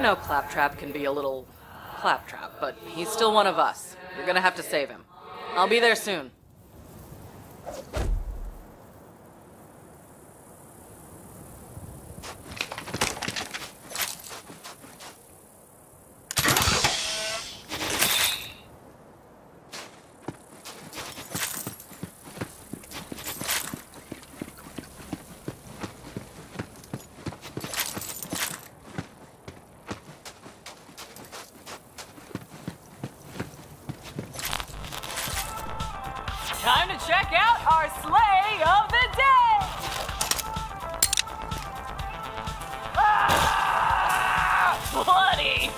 I know Claptrap can be a little claptrap, but he's still one of us. You're gonna have to save him. I'll be there soon. Time to check out our sleigh of the day! Ah! Bloody!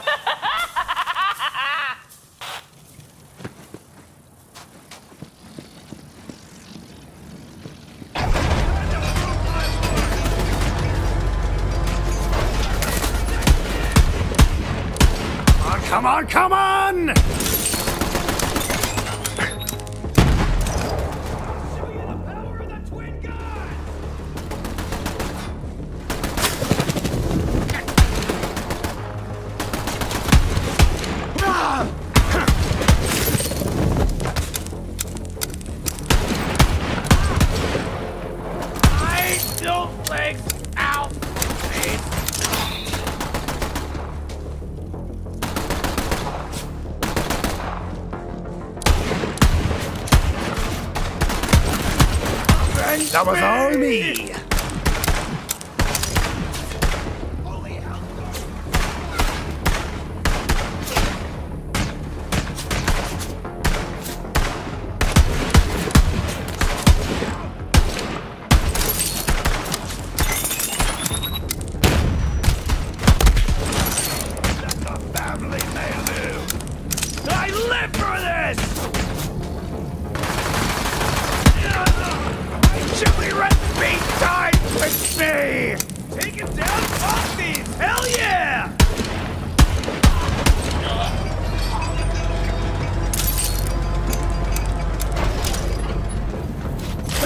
Oh, come on, come on! Me! Taking down Foxy's! Hell yeah!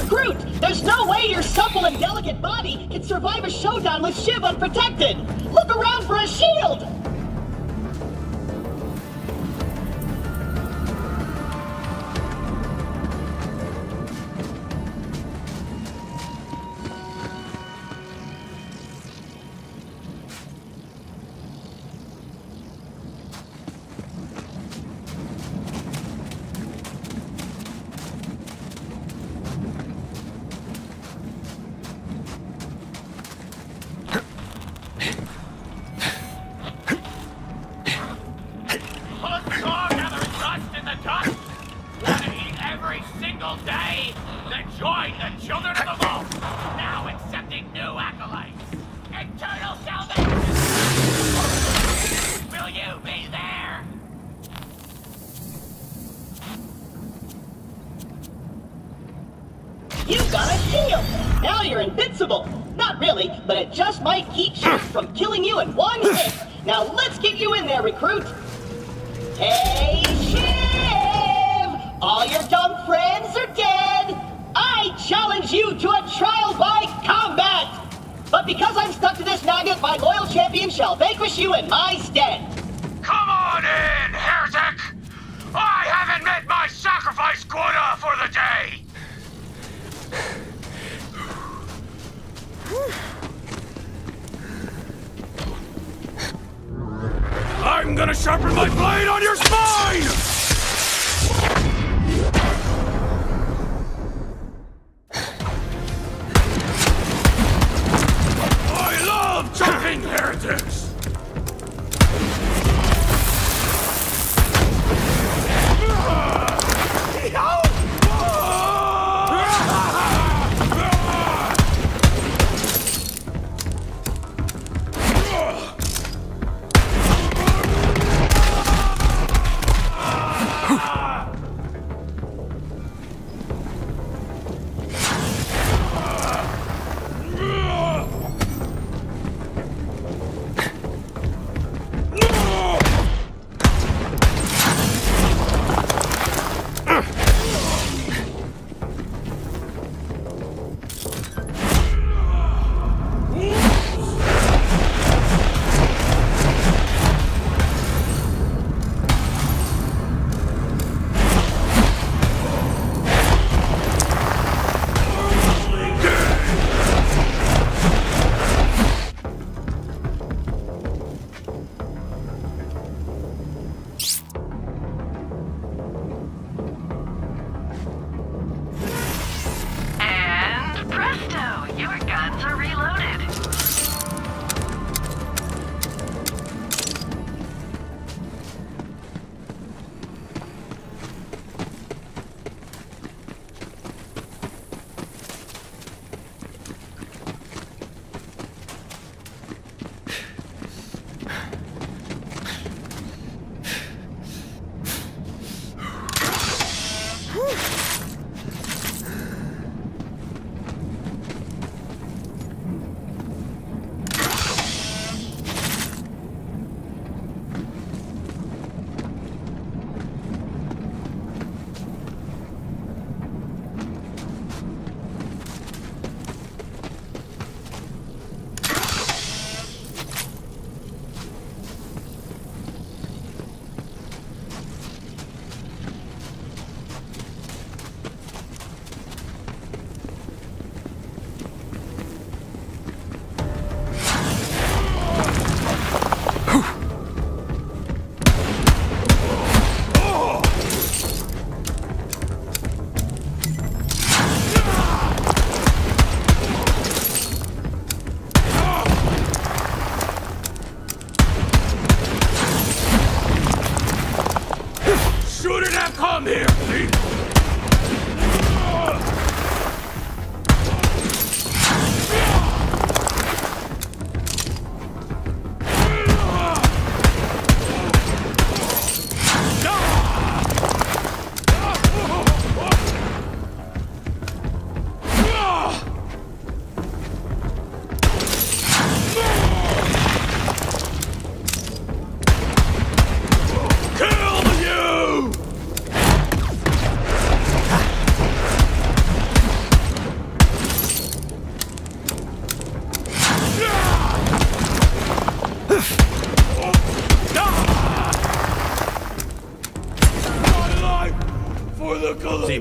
Recruit, there's no way your supple and delicate body can survive a showdown with Shiv unprotected. Look around for a shield. Day? Then join the Children of the Vault! Now accepting new acolytes! Eternal salvation! Will you be there? You got a shield. Now you're invincible. Not really, but it just might keep Shiv from killing you in one hit. Now let's get you in there, recruit. Hey, champion shall vanquish you in my stead. Come on in, heretic! I haven't met my sacrifice quota for the day! I'm gonna sharpen my blade on your spine!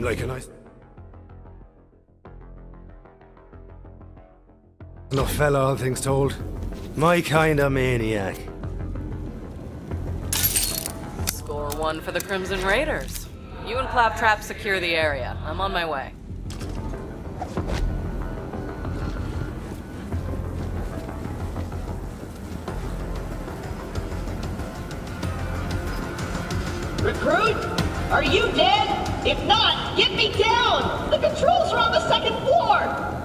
Seemed like a nice. Enough fella, all things told. My kind of maniac. Score one for the Crimson Raiders. You and Claptrap secure the area. I'm on my way. Recruit? Are you dead? If not, get me down! The controls are on the second floor!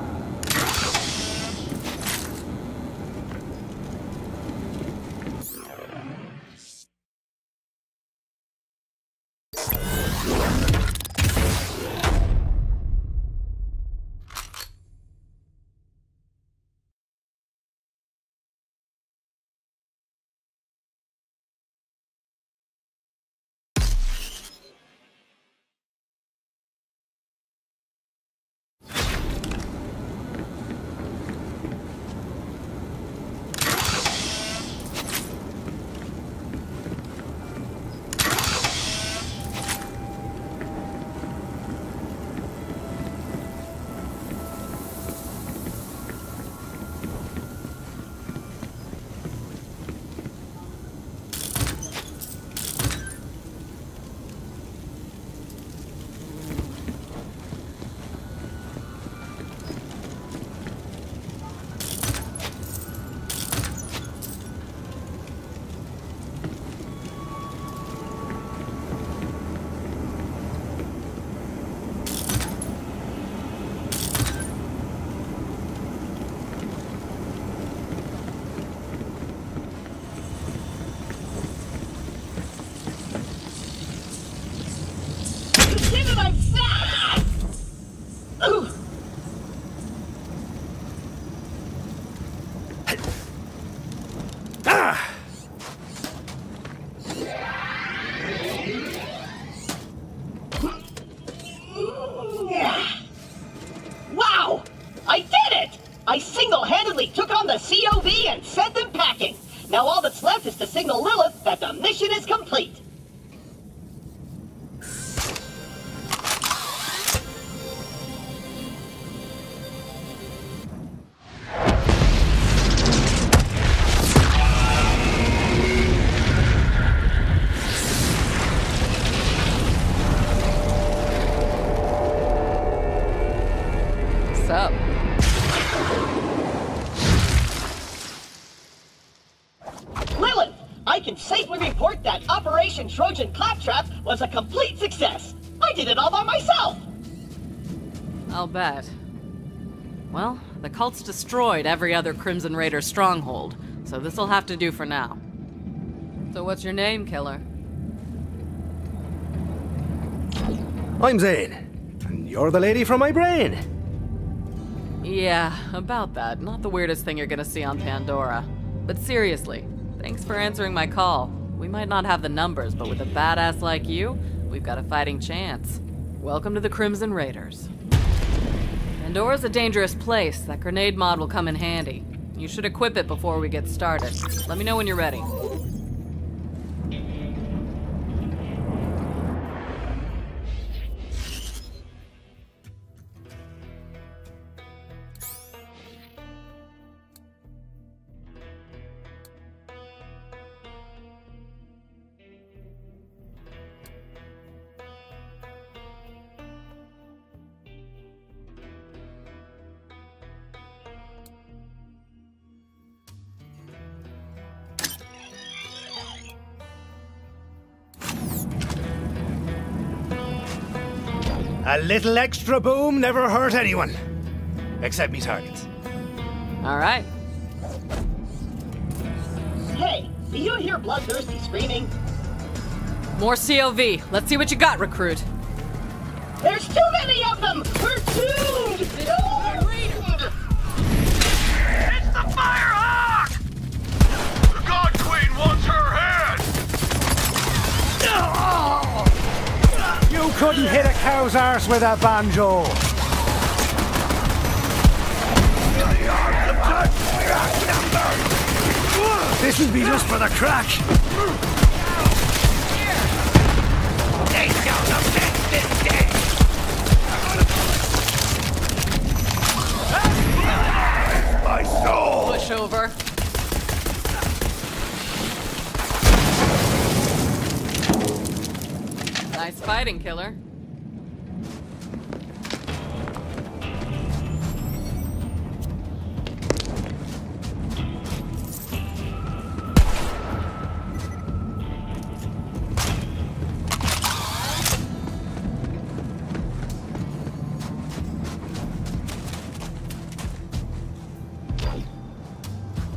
Well, the cult's destroyed every other Crimson Raider stronghold, so this'll have to do for now. So what's your name, killer? I'm Zane. And you're the lady from my brain. Yeah, about that. Not the weirdest thing you're gonna see on Pandora. But seriously, thanks for answering my call. We might not have the numbers, but with a badass like you, we've got a fighting chance. Welcome to the Crimson Raiders. Pandora's a dangerous place. That grenade mod will come in handy. You should equip it before we get started. Let me know when you're ready. A little extra boom never hurt anyone. Except me targets. All right. Hey, do you hear bloodthirsty screaming? More COV. Let's see what you got, recruit. There's too many of them! We're doomed! Doomed! Couldn't hit a cow's arse with a banjo. This would be just for the crack. My soul! Push over. Nice fighting, killer.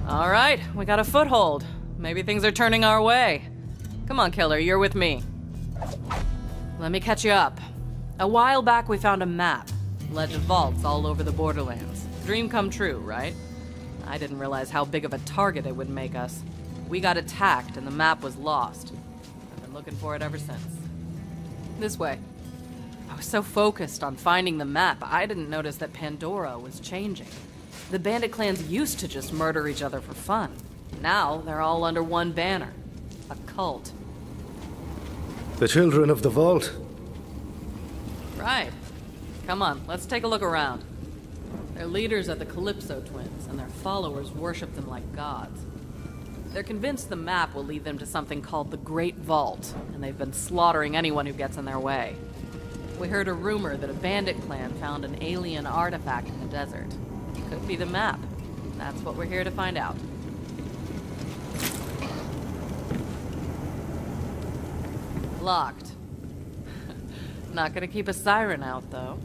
All right, we got a foothold. Maybe things are turning our way. Come on, killer, you're with me. Let me catch you up. A while back, we found a map. Led to vaults all over the Borderlands. Dream come true, right? I didn't realize how big of a target it would make us. We got attacked, and the map was lost. I've been looking for it ever since. This way. I was so focused on finding the map, I didn't notice that Pandora was changing. The bandit clans used to just murder each other for fun. Now they're all under one banner a cult. The children of the vault. Right. Come on, let's take a look around. Their leaders are the Calypso twins, and their followers worship them like gods. They're convinced the map will lead them to something called the Great Vault, and they've been slaughtering anyone who gets in their way. We heard a rumor that a bandit clan found an alien artifact in the desert. It Could be the map. That's what we're here to find out. Locked. Not gonna keep a siren out, though.